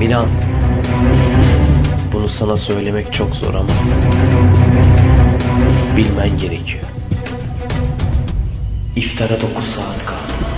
Milan. Bunu sana söylemek çok zor ama bilmen gerekiyor. İftara 9 saat kaldı.